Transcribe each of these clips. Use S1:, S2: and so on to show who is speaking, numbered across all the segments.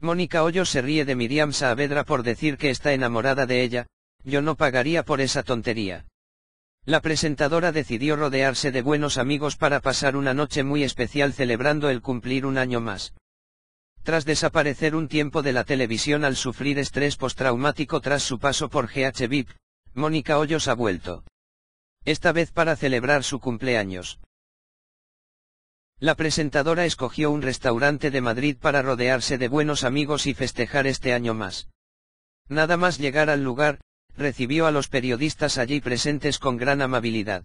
S1: Mónica Hoyos se ríe de Miriam Saavedra por decir que está enamorada de ella, yo no pagaría por esa tontería. La presentadora decidió rodearse de buenos amigos para pasar una noche muy especial celebrando el cumplir un año más. Tras desaparecer un tiempo de la televisión al sufrir estrés postraumático tras su paso por GHVIP, Mónica Hoyos ha vuelto. Esta vez para celebrar su cumpleaños. La presentadora escogió un restaurante de Madrid para rodearse de buenos amigos y festejar este año más. Nada más llegar al lugar, recibió a los periodistas allí presentes con gran amabilidad.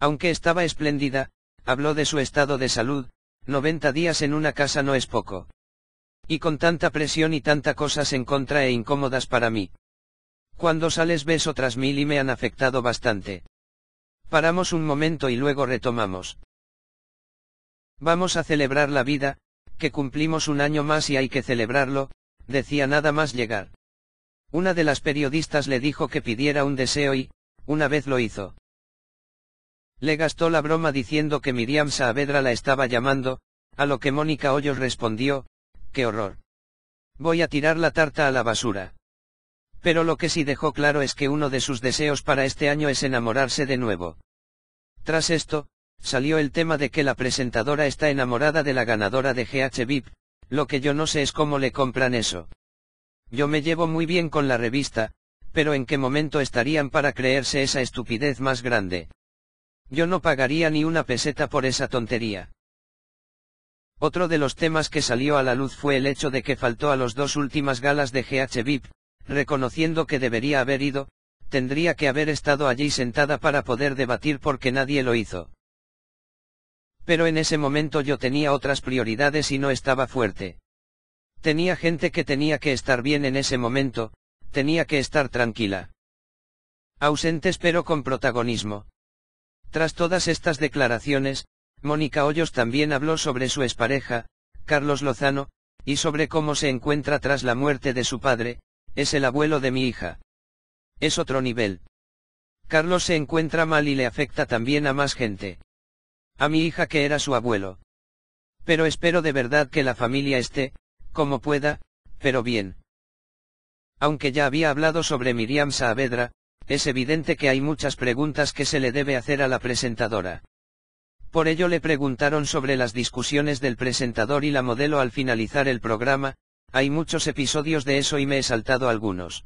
S1: Aunque estaba espléndida, habló de su estado de salud, 90 días en una casa no es poco. Y con tanta presión y tanta cosas en contra e incómodas para mí. Cuando sales ves otras mil y me han afectado bastante. Paramos un momento y luego retomamos. Vamos a celebrar la vida, que cumplimos un año más y hay que celebrarlo, decía nada más llegar. Una de las periodistas le dijo que pidiera un deseo y, una vez lo hizo. Le gastó la broma diciendo que Miriam Saavedra la estaba llamando, a lo que Mónica Hoyos respondió, qué horror. Voy a tirar la tarta a la basura. Pero lo que sí dejó claro es que uno de sus deseos para este año es enamorarse de nuevo. Tras esto, salió el tema de que la presentadora está enamorada de la ganadora de GH VIP, lo que yo no sé es cómo le compran eso. Yo me llevo muy bien con la revista, pero ¿en qué momento estarían para creerse esa estupidez más grande? Yo no pagaría ni una peseta por esa tontería. Otro de los temas que salió a la luz fue el hecho de que faltó a los dos últimas galas de GH VIP, reconociendo que debería haber ido, tendría que haber estado allí sentada para poder debatir porque nadie lo hizo pero en ese momento yo tenía otras prioridades y no estaba fuerte. Tenía gente que tenía que estar bien en ese momento, tenía que estar tranquila. Ausentes pero con protagonismo. Tras todas estas declaraciones, Mónica Hoyos también habló sobre su expareja, Carlos Lozano, y sobre cómo se encuentra tras la muerte de su padre, es el abuelo de mi hija. Es otro nivel. Carlos se encuentra mal y le afecta también a más gente a mi hija que era su abuelo. Pero espero de verdad que la familia esté, como pueda, pero bien. Aunque ya había hablado sobre Miriam Saavedra, es evidente que hay muchas preguntas que se le debe hacer a la presentadora. Por ello le preguntaron sobre las discusiones del presentador y la modelo al finalizar el programa, hay muchos episodios de eso y me he saltado algunos.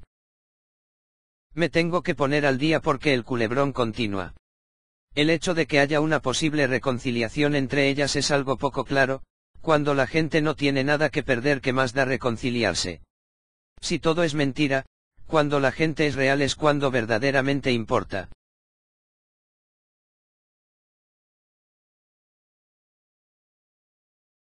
S1: Me tengo que poner al día porque el culebrón continúa. El hecho de que haya una posible reconciliación entre ellas es algo poco claro, cuando la gente no tiene nada que perder que más da reconciliarse. Si todo es mentira, cuando la gente es real es cuando verdaderamente importa.